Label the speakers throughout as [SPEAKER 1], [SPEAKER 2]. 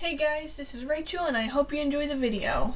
[SPEAKER 1] Hey guys, this is Rachel and I hope you enjoy the video.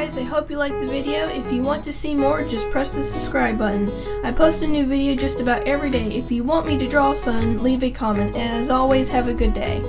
[SPEAKER 1] Guys, I hope you liked the video. If you want to see more, just press the subscribe button. I post a new video just about every day. If you want me to draw some, leave a comment. And as always, have a good day.